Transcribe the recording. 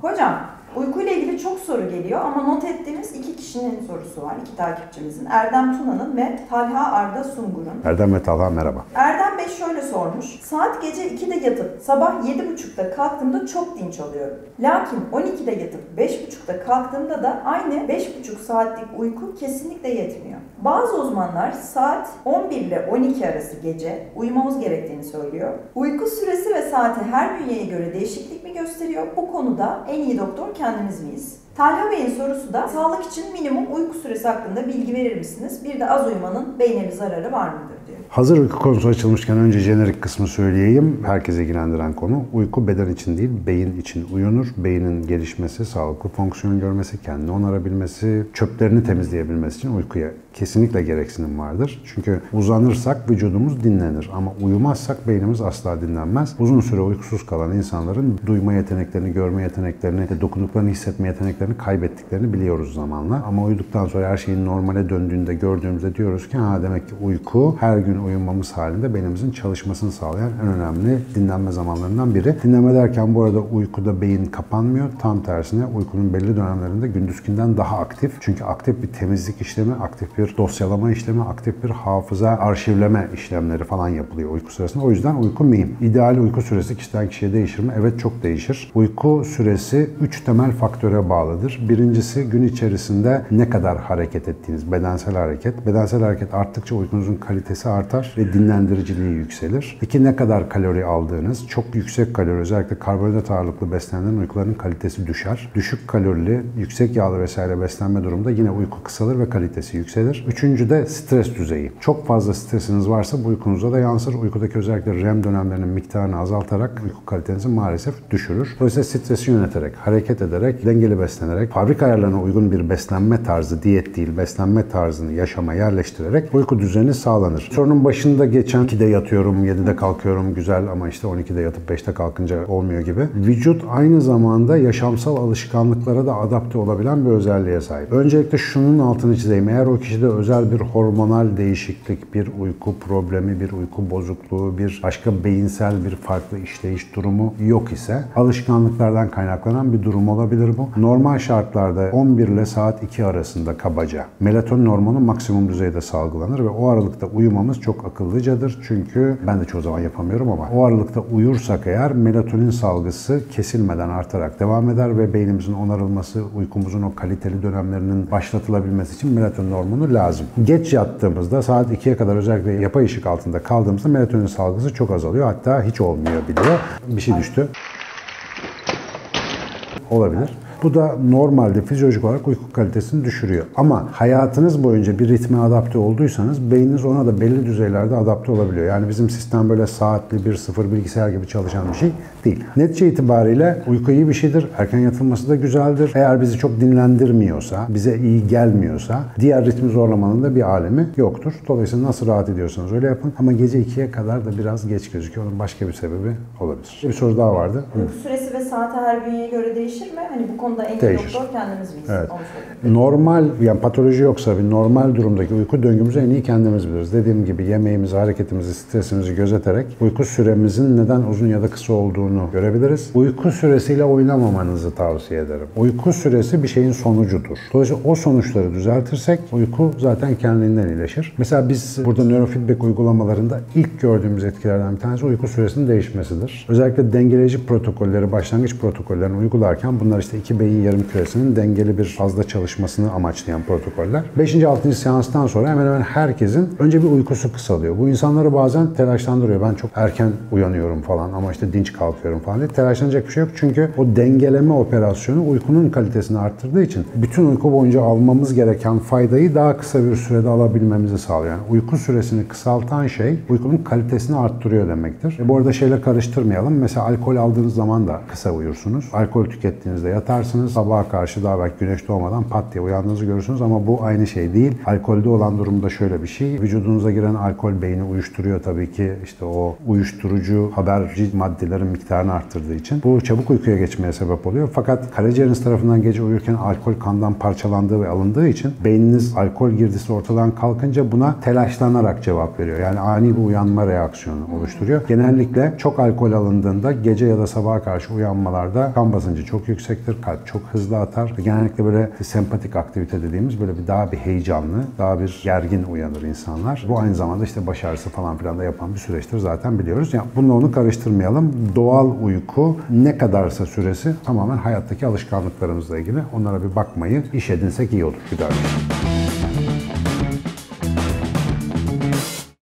거장 uykuyla ilgili çok soru geliyor ama not ettiğimiz iki kişinin sorusu var, iki takipçimizin. Erdem Tuna'nın ve Talha Arda Sungur'un. Erdem ve Talha merhaba. Erdem Bey şöyle sormuş. Saat gece 2'de yatıp sabah 7.30'da kalktığımda çok dinç oluyorum. Lakin 12'de yatıp 5.30'da kalktığımda da aynı 5.5 saatlik uyku kesinlikle yetmiyor. Bazı uzmanlar saat 11 ile 12 arası gece uyumamız gerektiğini söylüyor. Uyku süresi ve saati her bünyeye göre değişiklik gösteriyor? Bu konuda en iyi doktor kendimiz miyiz? Talha Bey'in sorusu da sağlık için minimum uyku süresi hakkında bilgi verir misiniz? Bir de az uyumanın beynine zararı var mıdır. Hazır konusu açılmışken önce jenerik kısmı söyleyeyim. Herkese ilgilendiren konu. Uyku beden için değil, beyin için uyunur. Beynin gelişmesi, sağlıklı fonksiyon görmesi, kendini onarabilmesi, çöplerini temizleyebilmesi için uykuya kesinlikle gereksinim vardır. Çünkü uzanırsak vücudumuz dinlenir ama uyumazsak beynimiz asla dinlenmez. Uzun süre uykusuz kalan insanların duyma yeteneklerini, görme yeteneklerini, dokunduklarını hissetme yeteneklerini kaybettiklerini biliyoruz zamanla. Ama uyuduktan sonra her şeyin normale döndüğünde gördüğümüzde diyoruz ki ha demek ki uyku her gün uyumamız halinde beynimizin çalışmasını sağlayan en önemli dinlenme zamanlarından biri. Dinlenme derken bu arada uykuda beyin kapanmıyor. Tam tersine uykunun belli dönemlerinde gündüzkinden daha aktif. Çünkü aktif bir temizlik işlemi, aktif bir dosyalama işlemi, aktif bir hafıza arşivleme işlemleri falan yapılıyor uyku sırasında. O yüzden uyku mühim. İdeal uyku süresi kişiden kişiye değişir mi? Evet çok değişir. Uyku süresi 3 temel faktöre bağlıdır. Birincisi gün içerisinde ne kadar hareket ettiğiniz, bedensel hareket. Bedensel hareket arttıkça uykunuzun kalitesi artar ve dinlendiriciliği yükselir. İki ne kadar kalori aldığınız, çok yüksek kalori özellikle karbonhidrat ağırlıklı beslenenlerin uykularının kalitesi düşer. Düşük kalorili, yüksek yağlı vesaire beslenme durumunda yine uyku kısalır ve kalitesi yükselir. Üçüncü de stres düzeyi. Çok fazla stresiniz varsa bu uykunuza da yansır. Uykudaki özellikle REM dönemlerinin miktarını azaltarak uyku kalitenizi maalesef düşürür. Dolayısıyla stresi yöneterek, hareket ederek, dengeli beslenerek, fabrika ayarlarına uygun bir beslenme tarzı, diyet değil, beslenme tarzını yaşama yerleştirerek uyku düzeni sağlanır. Sorunun başında geçen 2'de yatıyorum, 7'de kalkıyorum güzel ama işte 12'de yatıp 5'te kalkınca olmuyor gibi. Vücut aynı zamanda yaşamsal alışkanlıklara da adapte olabilen bir özelliğe sahip. Öncelikle şunun altını çizeyim. Eğer o kişide özel bir hormonal değişiklik, bir uyku problemi, bir uyku bozukluğu, bir başka beyinsel bir farklı işleyiş durumu yok ise alışkanlıklardan kaynaklanan bir durum olabilir bu. Normal şartlarda 11 ile saat 2 arasında kabaca melatonin hormonu maksimum düzeyde salgılanır ve o aralıkta uyumamız çok akıllıcadır. Çünkü ben de çoğu zaman yapamıyorum ama o aralıkta uyursak eğer melatonin salgısı kesilmeden artarak devam eder ve beynimizin onarılması, uykumuzun o kaliteli dönemlerinin başlatılabilmesi için melatonin hormonu lazım. Geç yattığımızda saat 2'ye kadar özellikle yapay ışık altında kaldığımızda melatonin salgısı çok azalıyor. Hatta hiç olmuyor biliyor. Bir şey düştü. Olabilir. Bu da normalde fizyolojik olarak uyku kalitesini düşürüyor. Ama hayatınız boyunca bir ritme adapte olduysanız beyniniz ona da belli düzeylerde adapte olabiliyor. Yani bizim sistem böyle saatli bir sıfır bilgisayar gibi çalışan bir şey değil. Netice itibariyle uyku iyi bir şeydir. Erken yatılması da güzeldir. Eğer bizi çok dinlendirmiyorsa, bize iyi gelmiyorsa diğer ritmi zorlamanın da bir alemi yoktur. Dolayısıyla nasıl rahat ediyorsanız öyle yapın. Ama gece 2'ye kadar da biraz geç gözüküyor. Onun başka bir sebebi olabilir. Bir soru daha vardı. Uyku süresi ve saati her bünyeye göre değişir mi? Hani bu konuda en iyi Değişir. doktor kendimiz miyiz? Evet. Onu. Normal, yani patoloji yoksa bir normal durumdaki uyku döngümüzü en iyi kendimiz biliriz. Dediğim gibi yemeğimizi, hareketimizi, stresimizi gözeterek uyku süremizin neden uzun ya da kısa olduğunu görebiliriz. Uyku süresiyle oynamamanızı tavsiye ederim. Uyku süresi bir şeyin sonucudur. Dolayısıyla o sonuçları düzeltirsek uyku zaten kendiliğinden iyileşir. Mesela biz burada nörofeedback uygulamalarında ilk gördüğümüz etkilerden bir tanesi uyku süresinin değişmesidir. Özellikle dengeleyici protokolleri, başlangıç protokollerini uygularken bunlar işte iki beyin yarım küresinin dengeli bir fazla çalışmasını amaçlayan protokoller. 5. 6. seanstan sonra hemen hemen herkesin önce bir uykusu kısalıyor. Bu insanları bazen telaşlandırıyor. Ben çok erken uyanıyorum falan ama işte dinç kalkıyorum falan diye. Telaşlanacak bir şey yok. Çünkü o dengeleme operasyonu uykunun kalitesini arttırdığı için bütün uyku boyunca almamız gereken faydayı daha kısa bir sürede alabilmemizi sağlıyor. Yani uyku süresini kısaltan şey uykunun kalitesini arttırıyor demektir. E bu arada şeyle karıştırmayalım. Mesela alkol aldığınız zaman da kısa uyursunuz. Alkol tükettiğinizde yatarsınız. Sabaha karşı daha belki güneş doğmadan pat diye uyandığınızı görürsünüz ama bu aynı şey değil. Alkolde olan durumda şöyle bir şey. Vücudunuza giren alkol beyni uyuşturuyor tabii ki. işte o uyuşturucu haberci maddelerin miktarını arttırdığı için. Bu çabuk uykuya geçmeye sebep oluyor. Fakat karaciğeriniz tarafından gece uyurken alkol kandan parçalandığı ve alındığı için beyniniz alkol girdisi ortadan kalkınca buna telaşlanarak cevap veriyor. Yani ani bir uyanma reaksiyonu oluşturuyor. Genellikle çok alkol alındığında gece ya da sabaha karşı uyanmalarda kan basıncı çok yüksektir. Kalp çok hızlı atar. Genellikle böyle sempatik aktivite dediğimiz böyle bir daha bir heyecanlı, daha bir gergin uyanır insanlar. Bu aynı zamanda işte baş ağrısı falan filan da yapan bir süreçtir zaten biliyoruz. Yani bununla onu karıştırmayalım. Doğal uyku ne kadarsa süresi tamamen hayattaki alışkanlıklarımızla ilgili. Onlara bir bakmayı iş edinsek iyi olur. Bir daha.